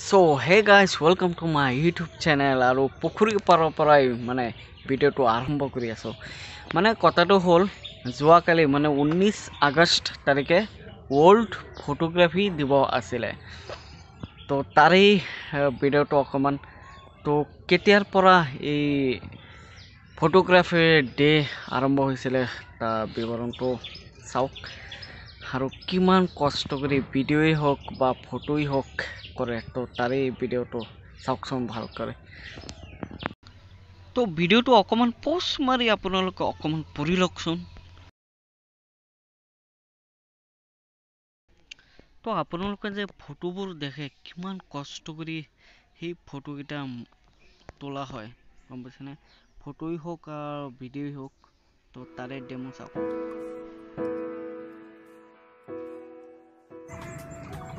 So' hey guys welcome to my YouTube channel আৰু পুখুৰী পাৰৰ পৰাই মানে ভিডিঅ'টো আৰম্ভ কৰি আছোঁ মানে কথাটো হ'ল যোৱাকালি মানে ঊনৈছ আগষ্ট তাৰিখে ৱৰ্ল্ড ফটোগ্ৰাফী দিৱস আছিলে তো তাৰেই ভিডিঅ'টো অকণমান তো কেতিয়াৰ পৰা এই ফটোগ্ৰাফীৰ ডে আৰম্ভ হৈছিলে তাৰ বিৱৰণটো চাওক আৰু কিমান কষ্ট কৰি ভিডিঅ'ই হওক বা ফটোই হওক কৰে তো তাৰেই ভিডিঅ'টো চাওকচোন ভাল কৰে তো ভিডিঅ'টো অকণমান পষ্ট মাৰি আপোনালোকে অকণমান পঢ়ি লওকচোন। তো আপোনালোকে যে ফটোবোৰ দেখে কিমান কষ্ট কৰি সেই ফটোকেইটা তোলা হয় গম পাইছেনে? ফটোই আৰু ভিডিঅ'ই হওক তো তাৰে ডেমো চাওক।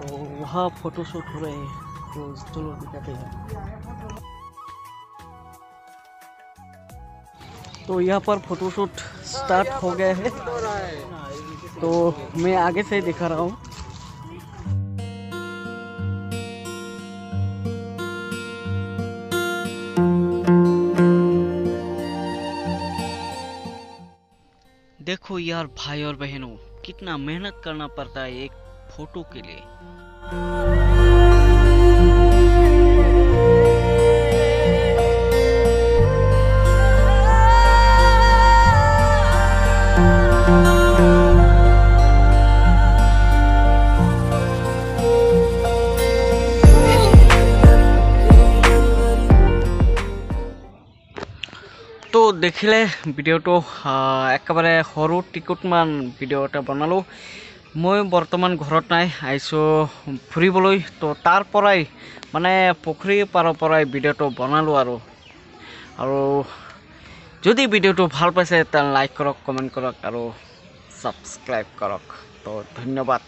तो वहाँ फ़ोटो शूट हो रहे हैं तो चलो दिखाते हैं। तो यहाँ पर फ़ोटो शूट स्टार्ट हो गया है। तो मैं आगे से दिखा रहा हूँ। देखो यार भाई और बहनों, कितना मेहनत करना पड़ता है एक ফোটোকেলে তো দেখিলে ভিডিঅ'টো একেবাৰে সৰু টিকটমান ভিডিঅ' এটা বনালোঁ। মই বৰ্তমান ঘৰত নাই আহিছোঁ ফুৰিবলৈ। তো তাৰ পৰাই মানে পুখুৰীৰ পাৰৰ পৰাই ভিডিঅ'টো বনালোঁ আৰু। আৰু যদি ভিডিঅ'টো ভাল পাইছে তেনে লাইক কৰক কমেণ্ট কৰক আৰু ছাবস্ক্ৰাইব কৰক। তো ধন্যবাদ।